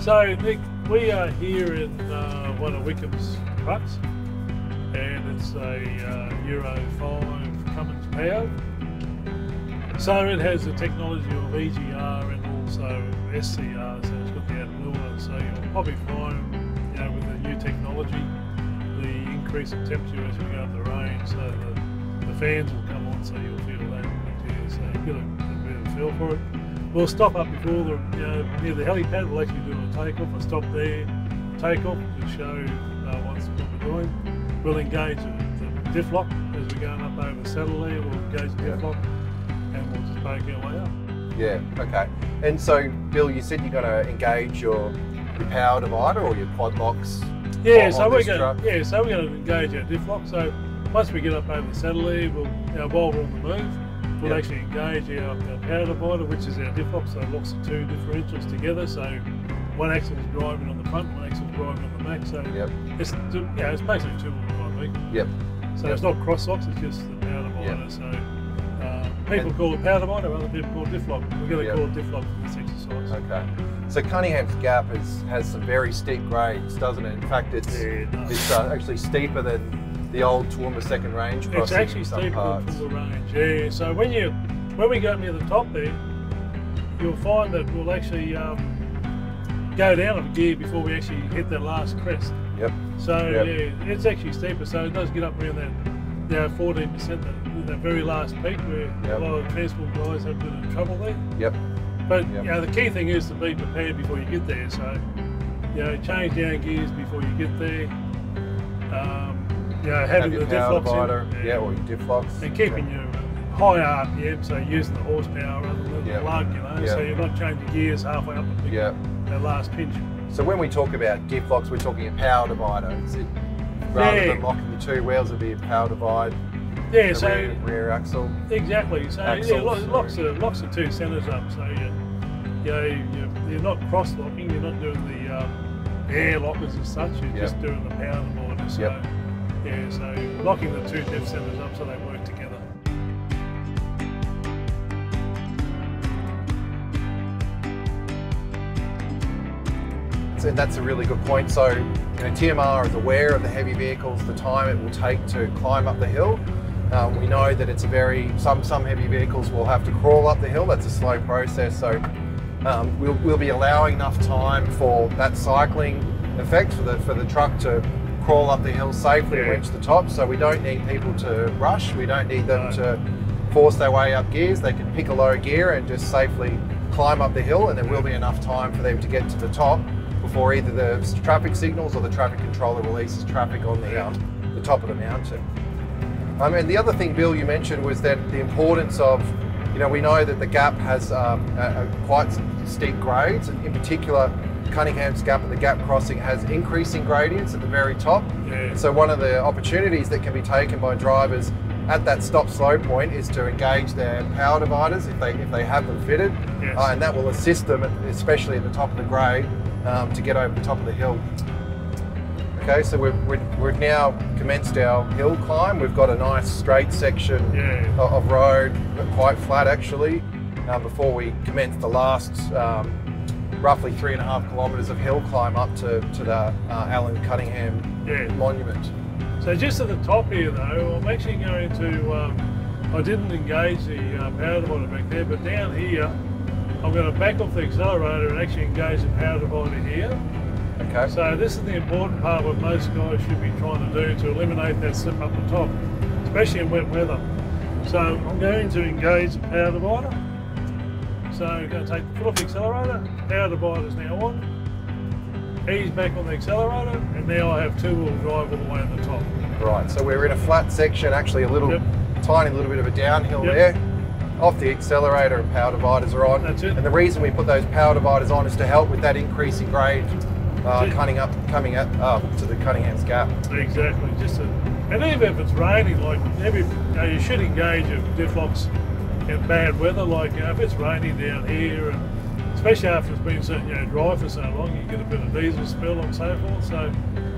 So, Nick, we are here in uh, one of Wickham's trucks, and it's a uh, Euro 5 Cummins powered. So, it has the technology of EGR and also SCR, so it's got the AdBlue So, you'll probably find, you know, with the new technology, the increase in temperature as we go up the range, so the, the fans will come on, so you'll feel that. So, you get a, a bit of a feel for it. We'll stop up before the, know, near the helipad. We'll actually do a takeoff. We'll stop there, takeoff to show uh, what's, what we're doing. We'll engage the, diff lock as we're going up over the saddle there. We'll engage the diff lock and we'll just make our way up. Yeah, okay. And so, Bill, you said you're going to engage your, your power divider or your quad locks. Yeah, so we're going. truck? Yeah, so we're going to engage our diff lock. So once we get up over the saddle there, we'll, know, while we're on the move, we'll Yep. actually engage our, our power divider, which is our diff lock. So it locks the two differentials together. So one axle is driving on the front, one axle is driving on the back. So Yep, it's yeah, it's basically two wheel drive. Yep. So Yep. it's not cross locks, it's just the power divider. Yep. So uh, people And- call it power divider, other people call it diff lock. We're going to Yep. call it diff lock for this exercise. Okay. So Cunningham's Gap is, has some very steep grades, doesn't it? In fact, it's Yeah, it it's uh, actually steeper than the old Toowoomba second range crossing It's actually steeper parts. from the range. Yeah. So when you when we go near the top there, you'll find that we'll actually um, go down a gear before we actually hit that last crest. Yep. So Yep. yeah, it's actually steeper. So it does get up around that, you know, 14 percent, that, that very last peak where Yep. a lot of transport guys have a bit of trouble there. Yep. But Yep. you know, the key thing is to be prepared before you get there. So you know, change down gears before you get there. Um, know, having the diff locks in, divider, yeah, or your diff locks. and keeping your high RPM, so using the horsepower rather than Yeah. the lug, you know, Yeah. so you're not changing gears halfway up the Yeah. that last pinch. So when we talk about diff locks, we're talking a power divider. Is it rather Yeah. than locking the two wheels, it'd be a power divide, Yeah, so rear, rear axle. exactly. So yeah, Axles, lo- locks sorry. the locks the two centers up. So you, you know, you're, you're not cross locking. You're not doing the um, air lockers as such. You're Yep. just doing the power divider. So Yep. Yeah, so locking the two diff centers up so they work together. And that's a really good point. So, you know, TMR is aware of the heavy vehicles, the time it will take to climb up the hill. Um, we know that it's a very some some heavy vehicles will have to crawl up the hill. That's a slow process. So, um, we'll, we'll be allowing enough time for that cycling effect for the for the truck to crawl up the hill safely and Yeah. reach the top. So we don't need people to rush. We don't need them No. to force their way up gears. They can pick a low gear and just safely climb up the hill, and there will be enough time for them to get to the top before either the traffic signals or the traffic controller releases traffic on the um, the top of the mountain. Um, and the other thing, Bill, you mentioned was that the importance of, you know, we know that the gap has um, a, a quite steep grades, and in particular, Cunningham's Gap and the Gap Crossing has increasing gradients at the very top. Yeah. So one of the opportunities that can be taken by drivers at that stop slow point is to engage their power dividers if they if they have them fitted, Yes. uh, and that will assist them, especially at the top of the grade, um, to get over the top of the hill. Okay, so we've, we've, we've now commenced our hill climb. We've got a nice straight section Yeah. of, of road, but quite flat actually, uh, before we commence the last um, roughly three and a half kilometres of hill climb up to, to the uh, Allan Cunningham Yeah. Monument. So just at the top here though, I'm actually going to, um, I didn't engage the uh, power divider back there, but down here, I'm going to back off the accelerator and actually engage the power divider here. Okay. So this is the important part what most guys should be trying to do to eliminate that slip up the top, especially in wet weather. So I'm going to engage the power divider. So I'm going to take the foot off the accelerator, power divider is now on, ease back on the accelerator, and now I have two-wheel drive all the way at the top. Right, so we're in a flat section, actually a little Yep. tiny little bit of a downhill Yep. there. Off the accelerator and power dividers are on. That's it. And the reason we put those power dividers on is to help with that increasing grade uh, coming up coming up uh, to the Cunningham's Gap. Exactly. Just a, and even if it's raining, like every, you, know, you should engage a diff locks in bad weather. Like you know, if it's raining down here, and especially after it's been so you know dry for so long, you get a bit of diesel spill and so forth. So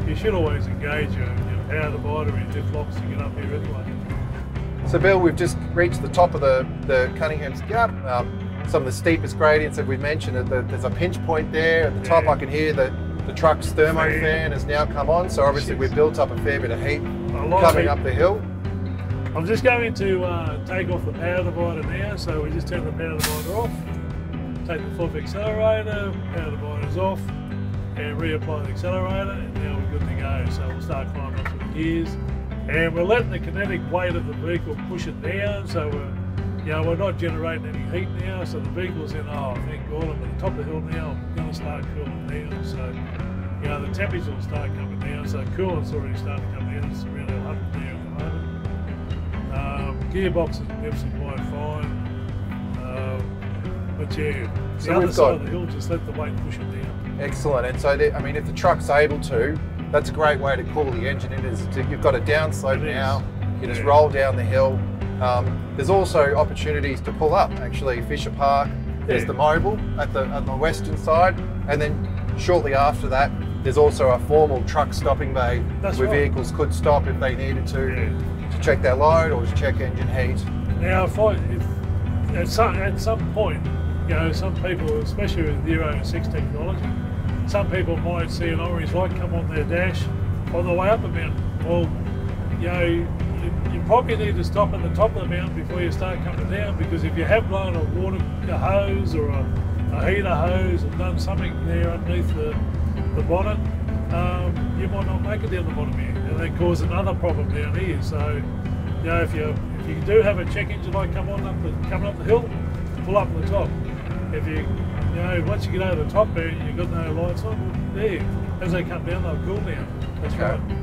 you should always engage your, your power divider and your diff locks to get up here anyway. So Bill, we've just reached the top of the, the Cunningham's Gap. Um, some of the steepest gradients that we've mentioned. that There's a pinch point there at the top. Yeah. I can hear that the truck's thermo Fan. has now come on. So obviously Jeez. we've built up a fair bit of heat coming heat. up the hill. I'm just going to uh, take off the power divider now, so we just turn the power divider off, take the foot accelerator, power divider's off, and reapply the accelerator, and now we're good to go. So we'll start climbing up to the gears, and we're letting the kinetic weight of the vehicle push it down, so we're you know, we're not generating any heat now, so the vehicle's in, oh, thank God, I'm at the top of the hill now, I'm going to start cooling down. So, you know, the temperature will start coming down, so cooling's already starting to come down, it's around 100 gearbox is absolutely quite fine. Um, but yeah, the So other side of the hill, just let the weight push it down. Excellent. And so, the- I mean, if the truck's able to, that's a great way to cool the engine in. Is to, you've got a downslope now. You just Yeah. roll down the hill. Um, there's also opportunities to pull up. Actually, Fisher Park. There's Yeah. the mobile at the at the western side, and then shortly after that, there's also a formal truck stopping bay That's where right. vehicles could stop if they needed to Yeah. to check their load or to check engine heat. Now, if, I, if at some at some point, you know, some people, especially with Euro 6 technology, some people might see an orange light come on their dash on the way up a mountain. Well, you know, you, you probably need to stop at the top of the mountain before you start coming down because if you have blown a water hose or a, a heater hose and done something there underneath the, the bonnet, um, you might not make it down the bottom here and then cause another problem down here. So, you know, if you if you do have a check engine light come on up the, coming up the hill, pull up the top. If you you know once you get over the top there, you've got no lights on. There, as they come down, they'll cool down. That's Okay. right.